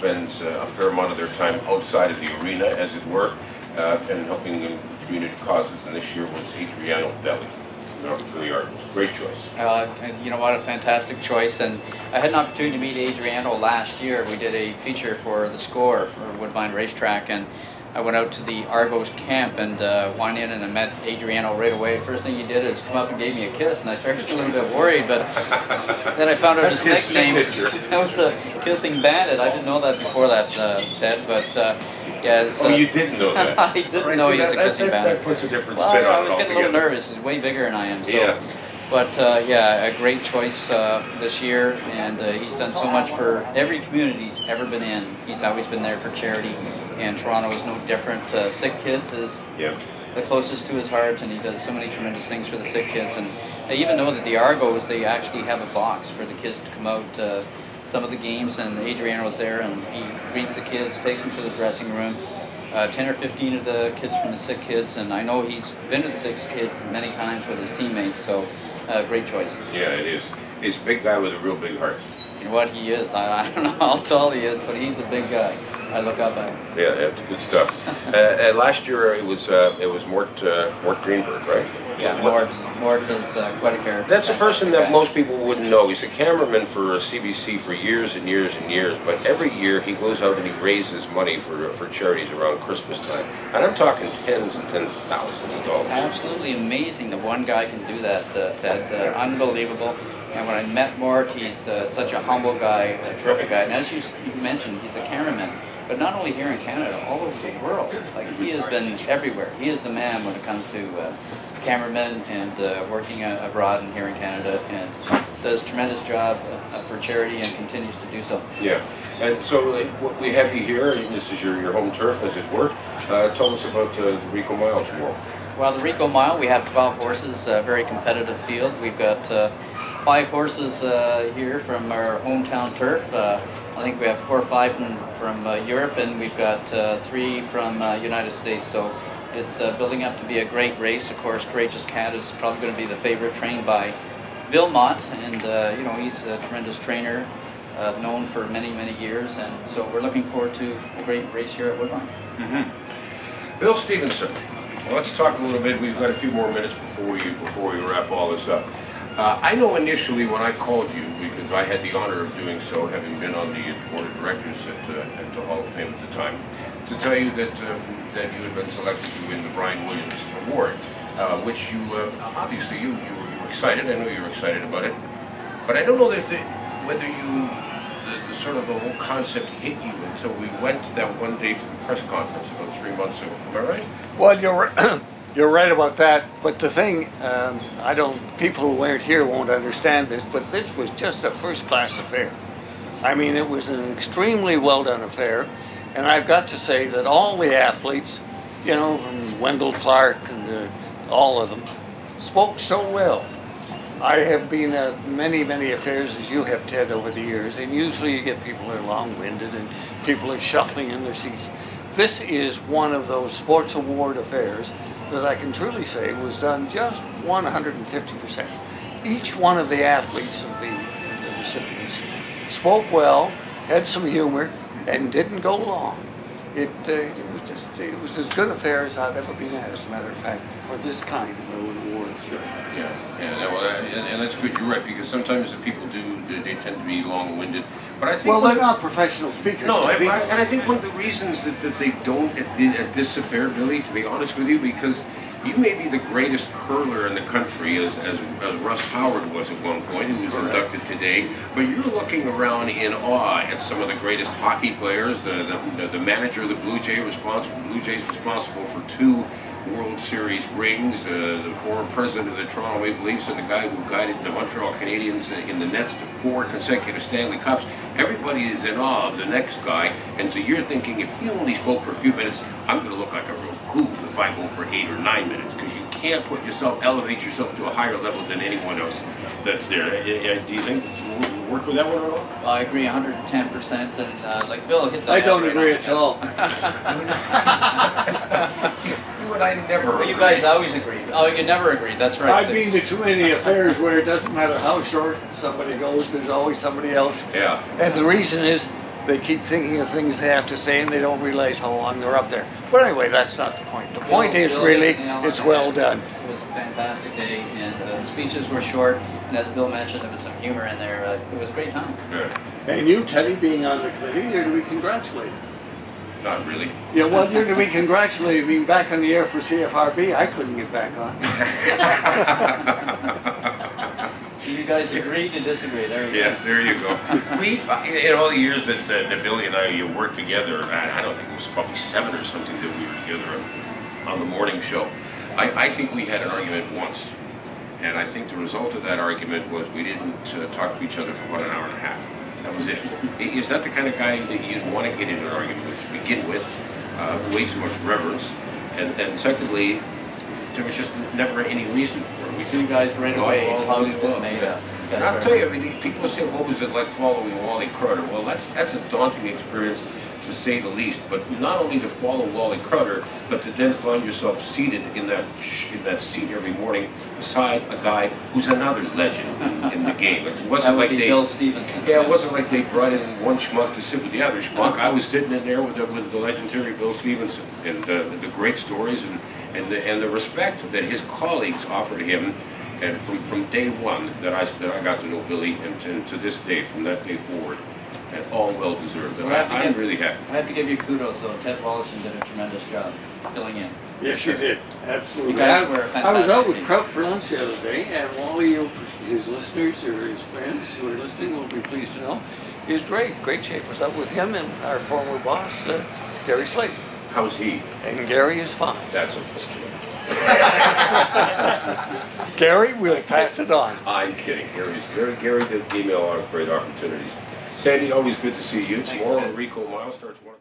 spends uh, a fair amount of their time outside of the arena, as it were, uh, and helping in community causes. And this year was Adriano the Argos. Great choice. Uh, and you know what, a fantastic choice. And I had an opportunity to meet Adriano last year. We did a feature for the score for Woodbine Racetrack, and I went out to the Argos camp and uh, went in and I met Adriano right away. First thing he did is come up and gave me a kiss, and I started feeling a little bit worried, but then I found out That's his his nickname. signature. That was the Kissing Bandit. I didn't know that before that, uh, Ted, but uh, yeah. it's, Oh, uh, you didn't know that? I didn't Right, know so he was that- a Kissing that- Bandit. That puts a different Well, spin on it. I was it getting a little altogether. nervous. He's way bigger than I am. So. Yeah. But uh, yeah, a great choice uh, this year, and uh, he's done so much for every community he's ever been in. He's always been there for charity, and Toronto is no different. Uh, sick kids is Yeah. the closest to his heart, and he does so many tremendous things for the sick kids. And I even know that the Argos they actually have a box for the kids to come out. Uh, some of the games, and Adriano was there, and he greets the kids, takes them to the dressing room. Uh, 10 or 15 of the kids from the sick kids, and I know he's been to the sick kids many times with his teammates, so uh, great choice. Yeah, it is. He's a big guy with a real big heart. You know what he is? I, I don't know how tall he is, but he's a big guy. I look up at him. Yeah, it's good stuff. uh, uh, last year it was uh, it was Mort uh, Mort Greenberg, right? Yeah, Mort, Mort is uh, quite a character. That's a person that guy. most people wouldn't know. He's a cameraman for CBC for years and years and years, but every year he goes out and he raises money for for charities around Christmas time. And I'm talking tens and tens of thousands of dollars. Absolutely amazing that one guy can do that, uh, Ted. Uh, unbelievable. And when I met Mort, he's uh, such a humble guy, a terrific guy. And as you, you mentioned, he's a cameraman. But not only here in Canada, all over the world. Like he has been everywhere. He is the man when it comes to uh, cameramen and uh, working uh, abroad and here in Canada, and does a tremendous job uh, for charity and continues to do so. Yeah, and so what we have you here, and this is your, your home turf, as it were. Uh, tell us about uh, the Ricoh Mile tomorrow. Well, the Ricoh Mile, we have 12 horses, a very competitive field. We've got uh, five horses uh, here from our hometown turf. I think we have four or five from, from uh, Europe, and we've got uh, three from uh, United States. So it's uh, building up to be a great race. Of course, Courageous Cat is probably going to be the favorite, trained by Bill Mott, and uh, you know he's a tremendous trainer, uh, known for many, many years. And so we're looking forward to a great race here at Woodbine. Bill Stevenson. Well, let's talk a little bit. We've got a few more minutes before we before we wrap all this up. Uh, I know initially when I called you, because I had the honor of doing so, having been on the board of directors at, uh, at the Hall of Fame at the time, to tell you that um, that you had been selected to win the Brian Williams Award, uh, which you uh, obviously you, you, were, you were excited. I know you were excited about it, but I don't know if it, whether you the, the sort of the whole concept hit you until we went that one day to the press conference about three months ago. Am I right? Well, you're you're right about that. But the thing, um, I don't. People who weren't here won't understand this. But this was just a first-class affair. I mean, it was an extremely well-done affair, and I've got to say that all the athletes, you know, from Wendel Clark and uh, all of them, spoke so well. I have been at many, many affairs, as you have, Ted, over the years, and usually you get people that are long-winded and people are shuffling in their seats. This is one of those sports award affairs that I can truly say was done just 150%. Each one of the athletes of the, the recipients spoke well, had some humor, and didn't go long. It, uh, it was just it was as good a fair as I've ever been at, as a matter of fact, for this kind of an award. Yeah, yeah, that- well, that- and, and that's good. You're right because sometimes the people do they, tend to be long-winded, but I think Well, they're not professional speakers. No, I. I- and I think one of the reasons that, that they don't at, the, at this affair, Billy, to be honest with you, because you may be the greatest curler in the country, as, as, as Russ Howard was at one point, who was inducted today, but you're looking around in awe at some of the greatest hockey players, the, the, the manager of the Blue Jay responsible, Blue Jays responsible for two World Series rings, uh, the former president of the Toronto Maple Leafs, and the guy who guided the Montreal Canadiens in the Nets to four consecutive Stanley Cups. Everybody is in awe of the next guy, and so you're thinking, if he only spoke for a few minutes, I'm going to look like a real goof if I go for eight or nine minutes, because you can't put yourself, elevate yourself to a higher level than anyone else that's there. Do you think work with that one at all? I agree 110%, and uh, like Bill hit the I don't right agree at all. You and I never. You agree. guys always agree. Oh, you never agree. That's right. I've been to too many affairs where it doesn't matter how short somebody goes, there's always somebody else. Yeah. And the reason is they keep thinking of things they have to say and they don't realize how long they're up there. But anyway, that's not the point. The point Bill- is Bill really, hit the nail on it's well head. done. It was a fantastic day, and uh, speeches were short, and as Bill mentioned, there was some humor in there. Uh, it was a great time. Yeah, And you, Teddy, being on the committee, you're to be congratulated. not really. Yeah, well, you're to be congratulated being back on the air for CFRB. I couldn't get back on. So you guys agree to disagree? There you Yeah, there you go. We, uh, in all the years that, that that Billy and I you worked together, I, I don't think it was probably seven or something that we were together on, on the morning show. I, I think we had an argument once, and I think the result of that argument was we didn't uh, talk to each other for about an hour and a half. That was it. He- He's not the kind of guy that you'd want to get into an argument with to begin with. Uh, way too much reverence, and and secondly, there was just never any reason for it. We you guys Go away all the hugged and made yeah. And I'll tell you, I mean, people say, what was it like following Wally Crouter? Well, that's, that's a daunting experience, to say the least. But not only to follow Wally Crouter, but to then find yourself seated in that, in that seat every morning beside a guy who's another legend in, the game. It wasn't like they, Bill Stevenson. yeah, it wasn't like they brought in one schmuck to sit with the other schmuck. I was sitting in there with the, with the legendary Bill Stevenson and uh, the great stories and, and, the, and the respect that his colleagues offered him. And from, from day one that I, that I got to know Billy and to, and to this day, from that day forward, and all well deserved. And Well, I have to I, I'm get- really happy. I have to give you kudos though. Ted Woloshyn did a tremendous job filling in. Yes, you did. Absolutely. You guys I- were a I was out fantastic with team. Kraut for lunch the other day, and Wally, his listeners or his friends who are listening will be pleased to know, is great. Great shape. Was out with him and our former boss, uh, Gary Slaight. How's he? And Gary is fine. That's unfortunate. Gary, we'll pass it on. I'm kidding. Gary's, Gary, Gary did email a lot of great opportunities. Sandy, always good to see you. Tomorrow. Ricoh Mile starts one.